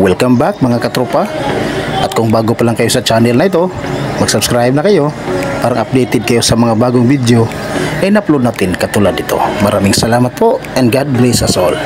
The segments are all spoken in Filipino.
welcome back mga katropa. At kung bago pa lang kayo sa channel na ito, mag-subscribe na kayo para updated kayo sa mga bagong video ay na-upload natin katulad dito. Maraming salamat po and God bless us all.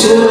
to